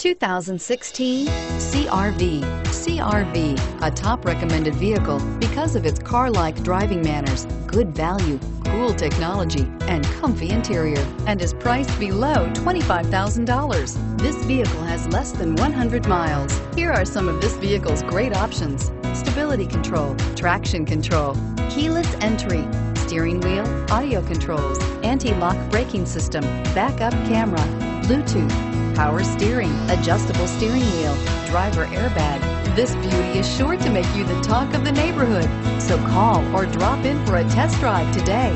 2016 CRV. CRV, a top recommended vehicle because of its car-like driving manners, good value, cool technology, and comfy interior, and is priced below $25,000. This vehicle has less than 100 miles. Here are some of this vehicle's great options. Stability control, traction control, keyless entry, steering wheel, audio controls, anti-lock braking system, backup camera, Bluetooth, power steering, adjustable steering wheel, driver airbag. This beauty is sure to make you the talk of the neighborhood. So call or drop in for a test drive today.